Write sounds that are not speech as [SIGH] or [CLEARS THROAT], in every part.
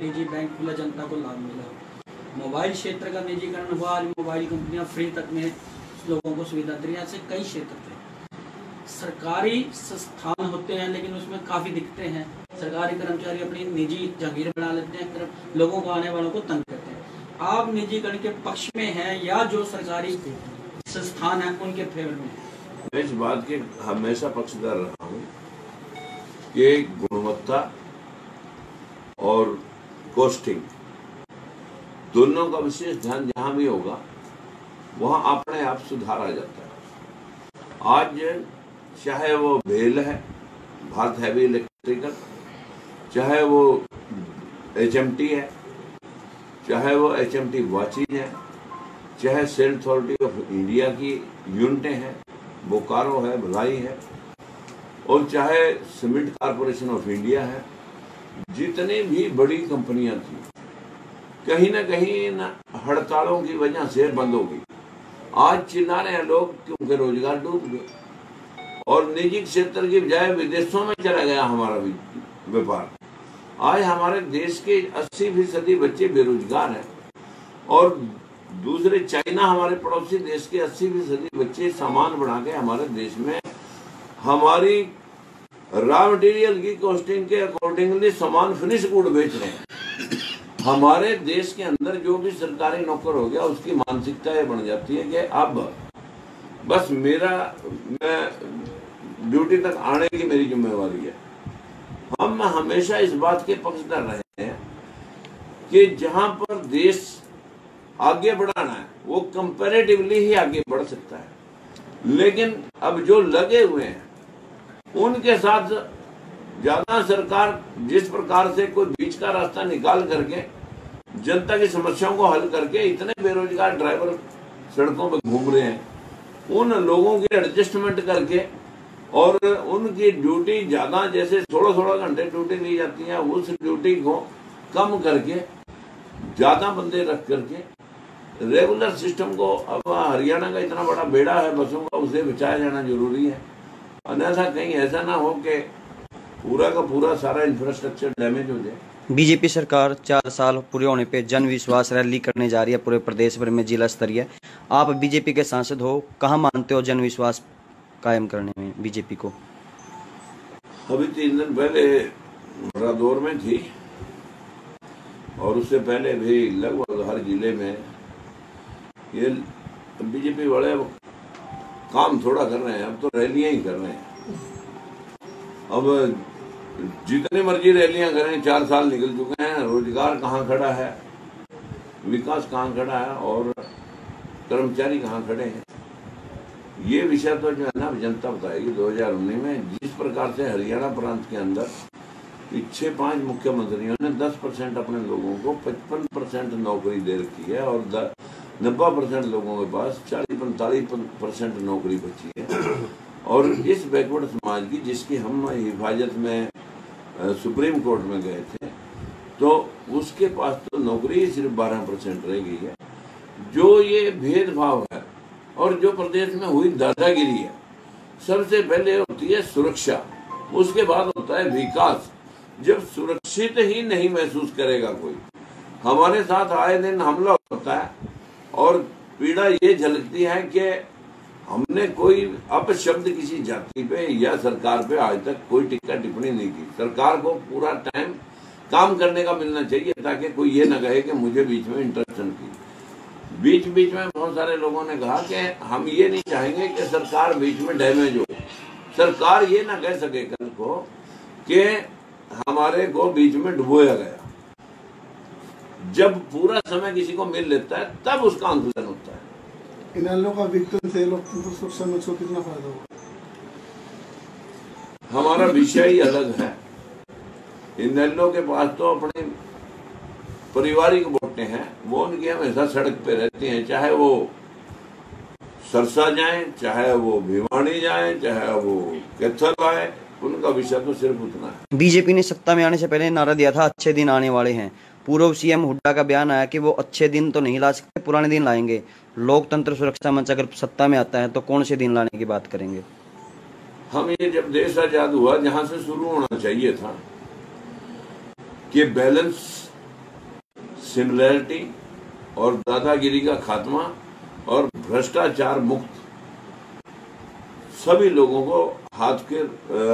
निजी बैंक खुला जनता को लाभ मिला। मोबाइल क्षेत्र का निजीकरण हुआ, आज मोबाइल कंपनियाँ फ्री तक में लोगों को सुविधा दे रही ऐसे कई क्षेत्र थे। सरकारी संस्थान होते हैं, लेकिन उसमें काफ़ी दिक्कतें हैं। सरकारी कर्मचारी अपनी निजी जागीर बना लेते हैं लोगों को आने वालों को तंग करते हैं। आप निजीकरण के पक्ष में हैं या जो सरकारी संस्थान है, उनके फेवर में मैं इस बात के हमेशा पक्षधर रहा हूँ कि गुणवत्ता और कॉस्टिंग दोनों का विशेष ध्यान जहाँ भी होगा, वहाँ अपने आप सुधार आ जाता है। आज चाहे वो भेल है, भारत हैवी इलेक्ट्रिकल, चाहे वो एच है, चाहे वो एच एम टी है, चाहे सेल अथॉरिटी ऑफ़ इंडिया की यूनिटें हैं, बोकारो है, भलाई है, और चाहे सीमेंट कारपोरेशन ऑफ़ इंडिया है जितनी भी बड़ी कंपनियाँ थी, कहीं ना कहीं न हड़तालों की वजह से बंद हो गई। आज चिल्ला रहे हैं लोग क्योंकि रोज़गार डूब गए और निजी क्षेत्र की बजाय विदेशों में चला गया हमारा व्यापार। आज हमारे देश के 80 फ़ीसदी बच्चे बेरोजगार हैं। और दूसरे चाइना हमारे पड़ोसी देश के 80 फ़ीसदी बच्चे सामान बढ़ा के हमारे देश में हमारी रॉ मटेरियल की कॉस्टिंग के अकॉर्डिंगली सामान फिनिश गुड बेच रहे हैं। हमारे देश के अंदर जो भी सरकारी नौकर हो गया, उसकी मानसिकता ये बन जाती है कि अब बस मेरा, मैं ड्यूटी तक आने की मेरी जिम्मेवारी है। हम हमेशा इस बात के पक्षधर रहे हैं कि जहाँ पर देश आगे बढ़ाना है, वो कंपेरेटिवली ही आगे बढ़ सकता है। लेकिन अब जो लगे हुए हैं उनके साथ ज़्यादा सरकार जिस प्रकार से कोई बीच का रास्ता निकाल करके जनता की समस्याओं को हल करके इतने बेरोजगार ड्राइवर सड़कों पर घूम रहे हैं, उन लोगों की एडजस्टमेंट करके और उनकी ड्यूटी ज़्यादा जैसे सोलह सोलह घंटे ड्यूटी ली जाती है, उस ड्यूटी को कम करके ज़्यादा बंदे रख करके रेगुलर सिस्टम को, अब हरियाणा का इतना बड़ा बेड़ा है, बसों का, उसे बचाया जाना ज़रूरी है। अन्यथा कहीं ऐसा ना हो कि पूरा का पूरा सारा इंफ्रास्ट्रक्चर डैमेज हो जाए। बीजेपी सरकार चार साल पूरे होने पे जन विश्वास रैली करने जा रही है पूरे प्रदेश भर में जिला स्तरीय। आप बीजेपी के सांसद हो कहाँ मानते हो जन विश्वास कायम करने में बीजेपी को? अभी तीन दिन पहले रादौर में थी और उससे पहले भी लगभग हर ज़िले में ये बीजेपी वाले काम थोड़ा कर रहे हैं, अब तो रैलियाँ ही कर रहे हैं। अब जितनी मर्ज़ी रैलियाँ करें, चार साल निकल चुके हैं, रोज़गार कहाँ खड़ा है, विकास कहाँ खड़ा है और कर्मचारी कहाँ खड़े हैं। ये विषय तो जो है ना जनता बताएगी 2019 में, जिस प्रकार से हरियाणा प्रांत के अंदर पिछले पाँच मुख्यमंत्रियों ने 10 परसेंट अपने लोगों को 55 परसेंट नौकरी दे रखी है और नब्बे परसेंट लोगों के पास चालीस पैंतालीस परसेंट नौकरी बची है। और इस बैकवर्ड समाज की, जिसकी हम हिफाजत में सुप्रीम कोर्ट में गए थे तो उसके पास तो नौकरी ही सिर्फ़ बारह परसेंट रह गई है। जो ये भेदभाव है, और जो प्रदेश में हुई दादागिरी है, सबसे पहले होती है सुरक्षा, उसके बाद होता है विकास। जब सुरक्षित ही नहीं महसूस करेगा कोई, हमारे साथ आए दिन हमला होता है और पीड़ा ये झलकती है कि हमने कोई अपशब्द किसी जाति पे या सरकार पे आज तक कोई टिक्का टिप्पणी नहीं की। सरकार को पूरा टाइम काम करने का मिलना चाहिए ताकि कोई ये ना कहे कि मुझे बीच में इंटरप्शन की बीच बीच में बहुत सारे लोगों ने कहा कि हम ये नहीं चाहेंगे कि सरकार बीच में डैमेज हो। सरकार ये ना कह सके कल को कि हमारे को बीच में डुबोया गया। जब पूरा समय किसी को मिल लेता है तब उसका आंदोलन होता है। इनैलो का विघटन से कितना फ़ायदा होगा हमारा विषय ही अलग है। इनेलो के पास तो अपने पारिवारिक वोटें हैं वो उनकी हमेशा सड़क पे रहती हैं चाहे वो सरसा जाए चाहे वो भिवानी जाए चाहे वो कैथल आए उनका विषय तो सिर्फ़ उतना है। बीजेपी ने सत्ता में आने से पहले नारा दिया था अच्छे दिन आने वाले हैं। पूर्व सीएम हुड्डा का बयान आया कि वो अच्छे दिन तो नहीं ला सकते, पुराने दिन लाएँगे। लोकतंत्र सुरक्षा मंच अगर सत्ता में आता है तो कौन से दिन लाने की बात करेंगे? हम ये जब देश आज़ाद हुआ, जहाँ से शुरू होना चाहिए था कि बैलेंस सिमिलैरिटी और दादागिरी का खात्मा और भ्रष्टाचार मुक्त सभी लोगों को हाथ के,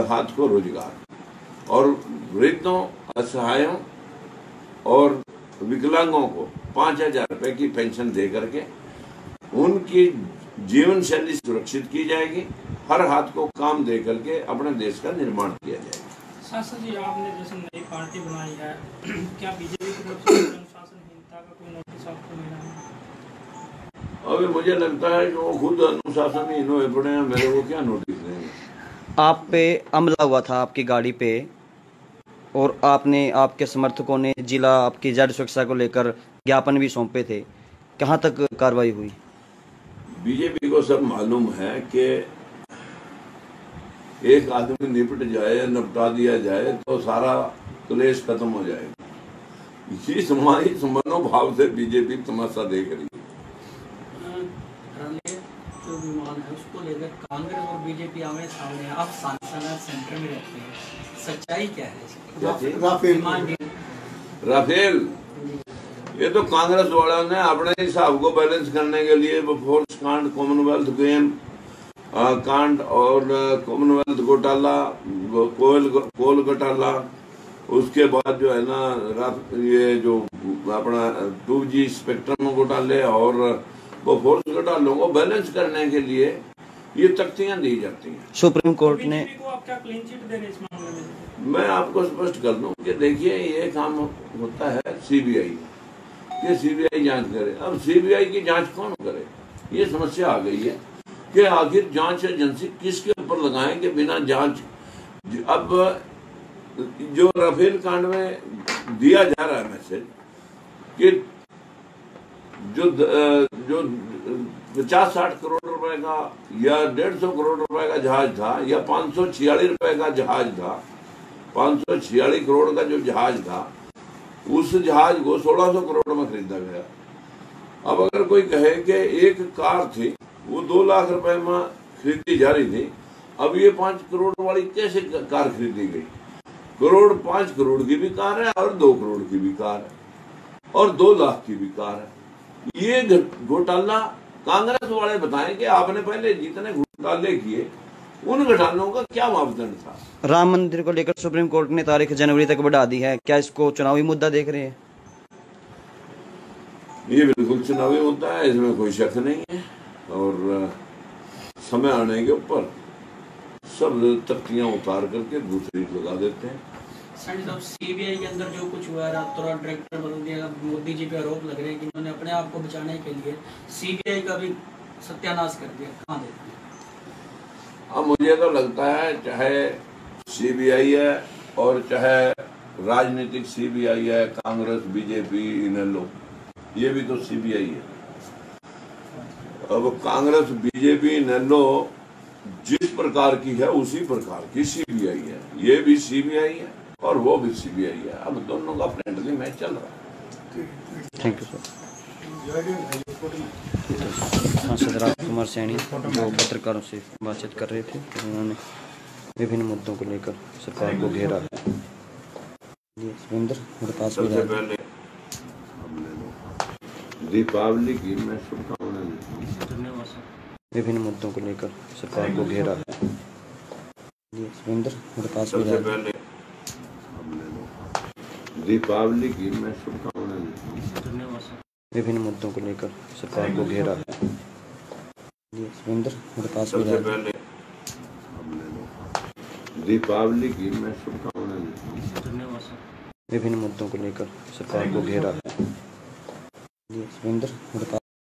हाथ को रोज़गार और वृद्धों, असहायों और विकलांगों को पाँच हज़ार रुपए की पेंशन दे करके उनकी जीवन शैली सुरक्षित की जाएगी हर हाथ को काम दे करके अपने देश का निर्माण किया जाएगा। शासन जी आपने जैसे नई पार्टी बनाई है [CLEARS THROAT] क्या बीजेपी की तरफ़ से अनुशासनहीनता का कोई नोटिस आपको मिला है? अभी मुझे लगता है कि वो खुद अनुशासन ही हुए पड़े हैं मेरे को क्या नोटिस देंगे? आप पे हमला हुआ था आपकी गाड़ी पे। और आपने आपके समर्थकों ने जिला आपकी जड़ सुरक्षा को लेकर ज्ञापन भी सौंपे थे। कहाँ तक कार्रवाई हुई? बीजेपी को सब मालूम है कि एक आदमी निपट जाए, निपटा दिया जाए तो सारा क्लेश खत्म हो जाएगा। इसी इस मनोभाव से बीजेपी तमाशा देख रही है। जो विमान है उसको लेकर कांग्रेस और बीजेपी आमने सामने आप सांसद सेंटर में रहते हैं। सच्चाई क्या है? राफेल। राफेल? ये तो कांग्रेस वालों ने अपने हिसाब को बैलेंस करने के लिए वो फोर्स कांड कॉमनवेल्थ गेम कांड और कॉमनवेल्थ घोटाला कोयल कोल घोटाला उसके बाद जो है ना ये जो अपना टू जी स्पेक्ट्रम घोटाले और वो फोर्स घोटालों को बैलेंस करने के लिए ये तख्तियाँ दी जाती हैं। सुप्रीम कोर्ट ने को आप क्या क्लीन चिट दे इस मामले में? मैं आपको स्पष्ट कर दूँ कि देखिए ये काम होता है सीबीआई ये सीबीआई जाँच करे। अब सीबीआई की जाँच कौन करे? ये समस्या आ गई है कि आखिर जाँच एजेंसी किसके ऊपर लगाएँ कि बिना जाँच? अब जो राफेल कांड में दिया जा रहा है मैसेज कि जो जो पचास साठ करोड़ रुपए का या डेढ़ सौ करोड़ रुपए का जहाज़ था या पाँच सौ छियालीस रुपए का जहाज़ था, पाँच सौ छियालीस करोड़ का जो जहाज़ था, उस जहाज़ को सोलह सौ करोड़ में खरीदा गया। अब अगर कोई कहे कि एक कार थी, वो दो लाख रुपए में खरीदी जा रही थी, अब ये पाँच करोड़ वाली कैसे कार खरीदी गई? करोड़ पाँच करोड़ की भी कार है और दो करोड़ की भी कार है और दो लाख की भी कार है। ये घोटाला कांग्रेस वाले बताएँ कि आपने पहले जितने घोटाले किए उन घोटालों का क्या मापदंड था? राम मंदिर को लेकर सुप्रीम कोर्ट ने तारीख जनवरी तक बढ़ा दी है। क्या इसको चुनावी मुद्दा देख रहे हैं? ये बिल्कुल चुनावी मुद्दा है इसमें कोई शक नहीं है। और समय आने के ऊपर सब तख्तियाँ उतार करके दूसरी लगा देते हैं। सैनी साहब सीबीआई के अंदर जो कुछ हुआ है, रातों रात डायरेक्टर बदल दिया मोदी जी पे आरोप लग रहे हैं कि उन्होंने अपने आप को बचाने के लिए सीबीआई का भी सत्यानाश कर दिया। कहाँ देखते हैं अब मुझे तो लगता है, चाहे सीबीआई है और चाहे राजनीतिक सीबीआई है, कांग्रेस बीजेपी इनेलो ये भी तो सीबीआई है। अब कांग्रेस बीजेपी इनेलो जिस प्रकार की है, उसी प्रकार की सीबीआई है। ये भी सीबीआई है। और वो भी सीबीआई है। अब दोनों का फ्रेंडली मैच चल रहा है। थैंक यू सर सांसद राजकुमार सैनी जो पत्रकारों से बातचीत कर रहे थे उन्होंने विभिन्न मुद्दों को लेकर सरकार को घेरा। है सुरेंद्र मेरे पास है। दीपावली की मैं शुभकामनाएँ देता हूँ। धन्यवाद विभिन्न मुद्दों को लेकर सरकार को घेरा। है जी सुरेंद्र मेरे पास भी सबसे है पहले हमने लोग दीपावली की मैं शुभकामनाएँ देता हूँ। धन्यवाद विभिन्न मुद्दों को लेकर सरकार को घेरा। मेरे पास दीपावली की मैं शुभकामनाएँ देता हूँ। धन्यवाद विभिन्न मुद्दों को लेकर सरकार को घेरा। मेरे पास